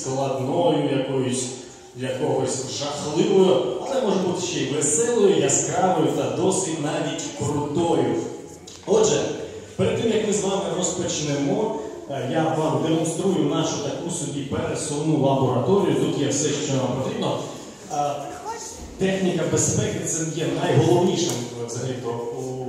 складною якоюсь для когось жахливою, але може бути ще й веселою, яскравою та досить навіть крутою. Отже, перед тим як ми з вами розпочнемо, е, я вам демонструю нашу таку собі пересувну лабораторію. Тут є все, що нам потрібно. Е, Техніка безпеки це є найголовнішим взагалі у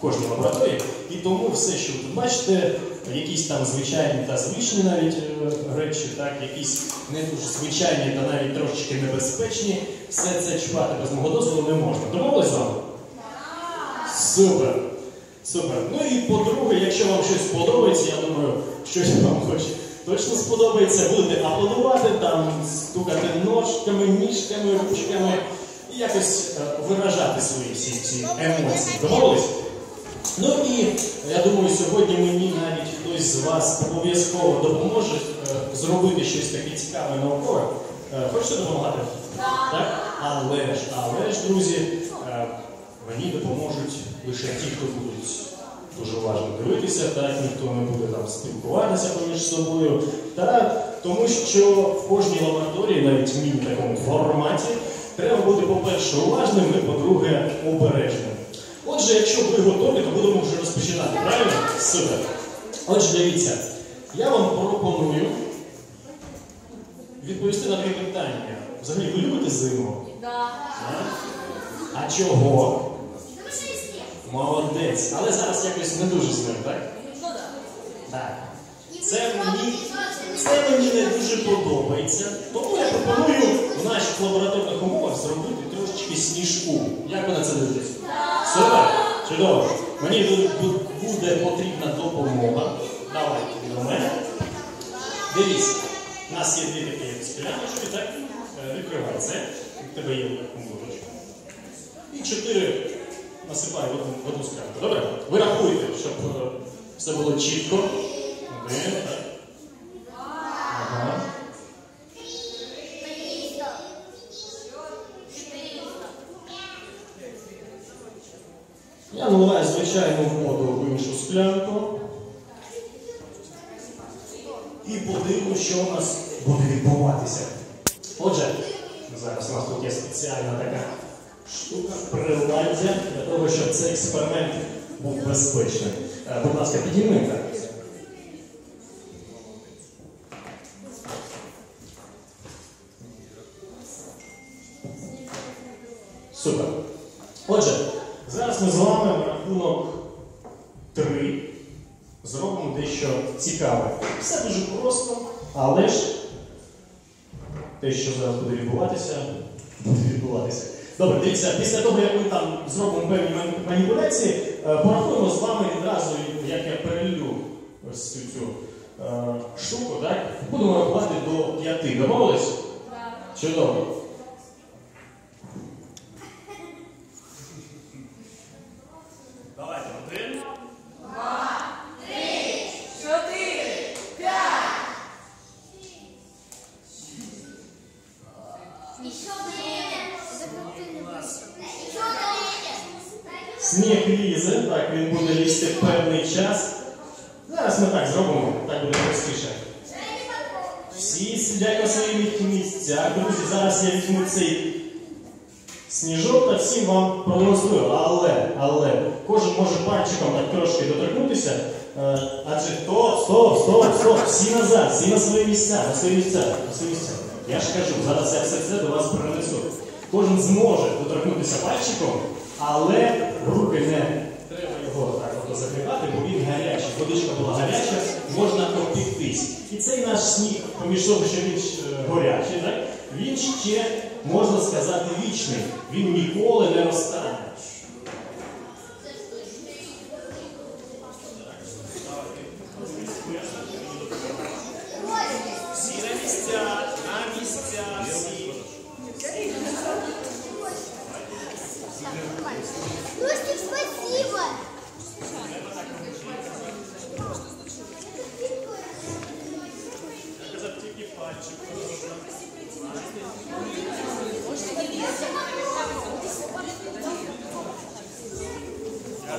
кожній лабораторії. І тому все, що ви бачите, якісь там звичайні та звичні навіть е, речі, так, якісь не дуже звичайні та навіть трошечки небезпечні, все це чіпати без мого дозволу не можна. Домовились з вами? Супер! Супер. Ну і по-друге, якщо вам щось сподобається, я думаю, щось вам хоч точно сподобається, будете аплодувати, там, стукати ножками, ніжками, ручками і якось е, виражати свої всі ці емоції. Домовились? Ну і я думаю, сьогодні мені навіть хтось з вас обов'язково допоможе е, зробити щось таке цікаве наукове. Хочете допомагати? Так? Але ж, але ж, друзі, е, мені допоможуть лише ті, хто будуть дуже уважно дивитися, так, ніхто не буде там спілкуватися поміж собою. Так, тому що в кожній лабораторії, навіть в міні такому форматі, треба бути, по-перше, уважним і, по-друге, обережним. Отже, якщо ви готові, то будемо вже розпочинати. Правильно? Супер. Отже, дивіться, я вам пропоную відповісти на таке питання. Взагалі, ви любите зиму? Да. А? Чого? Молодець. Але зараз якось не дуже з ним, так? Так. Це мені, це мені не дуже подобається. Тому я пропоную в наших лабораторних умовах зробити трошечки сніжку. Як ви на це дивитесь? Супер! Чудово! Мені буде потрібна допомога. Давайте до мене. Дивіться, у нас є дві такі скляночки, так? Е, Відкривай це. У тебе є кумбурочка. І чотири насипаю в одну, в. Добре? Ви рахуєте, щоб е, все було чітко. Один, так. Ага. Я наливаю звичайну воду в іншу склянку. І подивимося, що у нас буде відбуватися. Отже, зараз у нас тут є спеціальна така штука, приладдя для того, щоб цей експеримент був безпечним. Е, Будь ласка, підійми так. Супер. Отже, зараз ми з вами на рахунок три зробимо дещо цікаве. Все дуже просто, але ж те, що зараз буде відбуватися, буде відбуватися. Добре, дивіться, після того, як ми там зробимо певні маніпуляції, е, порахуємо з вами відразу, як я перелю ось цю, цю е, штуку, так? Будемо рахувати до п'яти. Домовились? Да. Чудово. Давайте один. Чотири. П'ять. Сніг лізе, так він буде лізти певний час. Зараз ми так зробимо, так буде простіше. Всі сидять на своїх місцях. Друзі, зараз я візьму цей сніжок та всім вам продемонструю. Але, але, кожен може пальчиком так трошки доторкнутися. Е, Адже стоп, стоп, стоп, стоп, всі назад, всі на свої місця, на свої місця, на свої місця. Я ж кажу, зараз я все це до вас принесу. Кожен зможе доторкнутися пальчиком, але руки не треба його так от закривати, бо він гарячий. Водичка була гаряча, можна обпіктись. І цей наш сніг, поміж того, що він е, горячий, так, він ще, можна сказати, вічний. Він ніколи не розтане.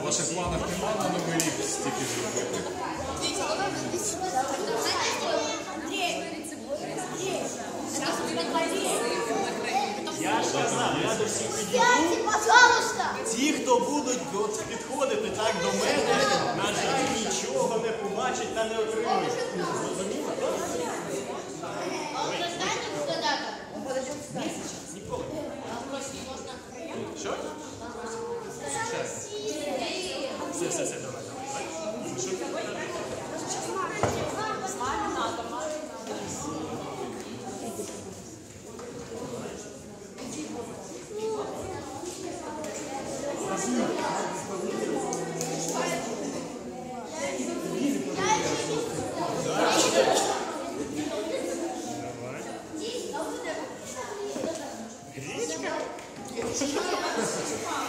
але ще планах нема на новий рік стільки зробити. Я ж казав, я до всіх підійду. Ті, хто будуть підходити так до мене, на жаль, нічого не побачать та не отримують. Розуміло? Ніколи. Що? Все, все, все, давай, давай. давай. Що?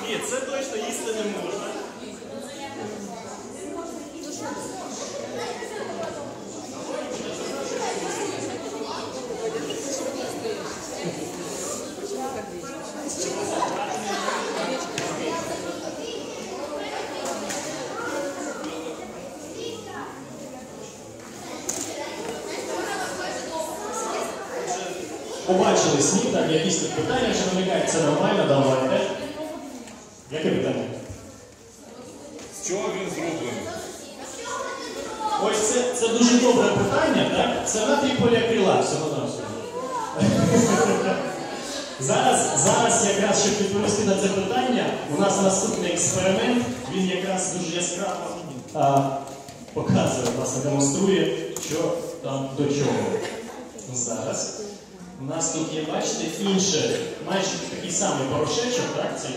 Ні, це точно їсти не можна. Побачили сніг, так, якісь тут питання, що виникають, це нормально, давайте. Яке питання? З чого він зроблений? Ось це, це дуже добре питання, так? Це на натрій поліакрилат, все на нас. Зараз, зараз якраз, щоб відповісти на це питання, у нас наступний експеримент, він якраз дуже яскраво а, показує, власне, демонструє, що там до чого. Зараз. У нас тут є, бачите, інше, майже такий самий порошечок, так, цей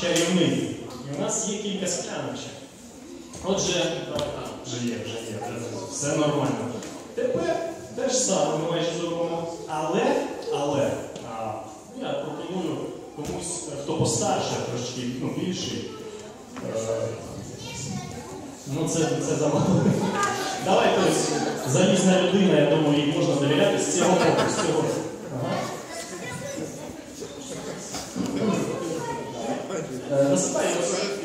чарівний. І у нас є кілька скляночок. Отже, вже є, вже є, все нормально. Тепер те ж саме ми майже зробимо. Але, але, а, я пропоную комусь, хто постарше, трошки ну, більший. Е, ну, це, це замало. Давайте ось залізна людина, я думаю, їй можна довіряти з цього боку, з цього. Ага. Е, Насипай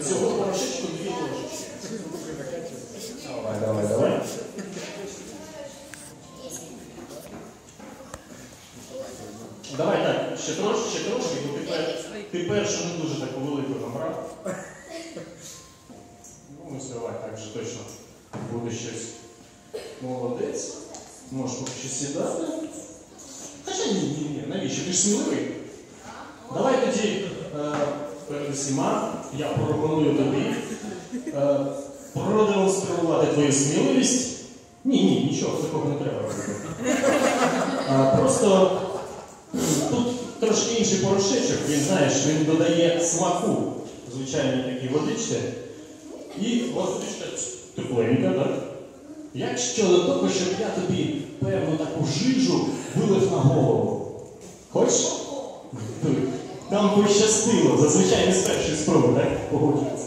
цього порошечку дві ложечки. Давай, давай, давай. Давай так, ще трошки, ще трошки, бо ти, пер, ти першу не дуже таку велику набрав. Ну, ось давай, так же точно буде щось. Молодець. Можеш поки що сідати. Хоча ні, ні, ні, навіщо? Ти ж сміливий. Давай тоді е, я пропоную тобі е, продемонструвати твою сміливість. Ні, ні, нічого такого не треба робити. Просто тут трошки інший порошечок, він знаєш, він додає смаку звичайній такій водичці. І водичка тепленька, так? Як щодо того, щоб я тобі певну таку жижу вилив на голову? Хочеш? Там пощастило, зазвичай не з першої спроби, так? Погоджується.